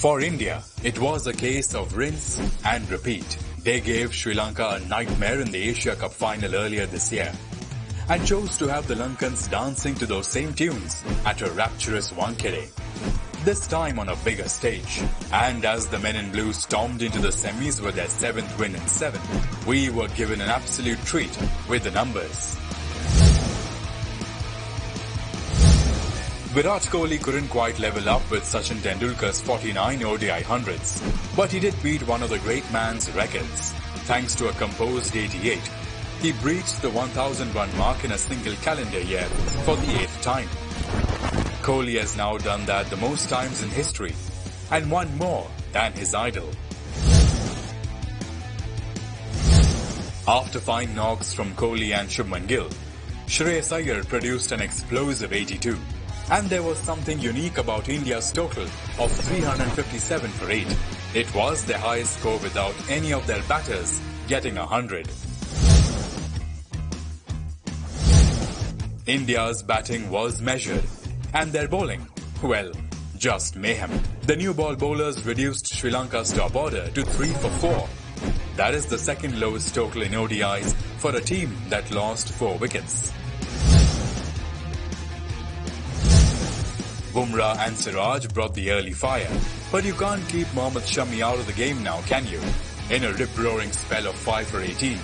For India, it was a case of rinse and repeat. They gave Sri Lanka a nightmare in the Asia Cup final earlier this year and chose to have the Lankans dancing to those same tunes at a rapturous Wankhede. This time on a bigger stage. And as the men in blue stormed into the semis with their seventh win in seven, we were given an absolute treat with the numbers. Virat Kohli couldn't quite level up with Sachin Tendulkar's 49 ODI hundreds, but he did beat one of the great man's records. Thanks to a composed 88, he breached the 1000 run mark in a single calendar year for the eighth time. Kohli has now done that the most times in history and one more than his idol. After fine knocks from Kohli and Shubman Gill, Shreyas Iyer produced an explosive 82. And there was something unique about India's total of 357 for 8. It was their highest score without any of their batters getting 100. India's batting was measured and their bowling, well, just mayhem. The new ball bowlers reduced Sri Lanka's top order to 3 for 4. That is the second lowest total in ODIs for a team that lost 4 wickets. Bumrah and Siraj brought the early fire, but you can't keep Mohammad Shami out of the game now, can you? In a rip-roaring spell of 5 for 18,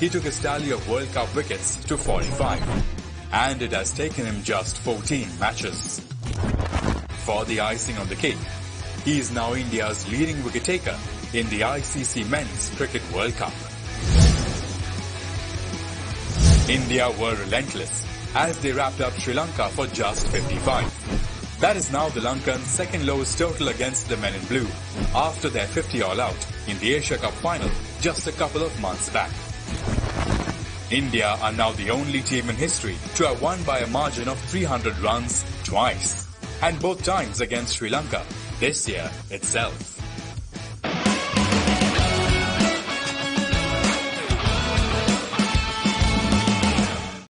he took his tally of World Cup wickets to 45, and it has taken him just 14 matches. For the icing on the cake, he is now India's leading wicket taker in the ICC Men's Cricket World Cup. India were relentless as they wrapped up Sri Lanka for just 55. That is now the Lankans' second lowest total against the men in blue after their 50 all out in the Asia Cup final just a couple of months back. India are now the only team in history to have won by a margin of 300 runs twice, and both times against Sri Lanka this year itself.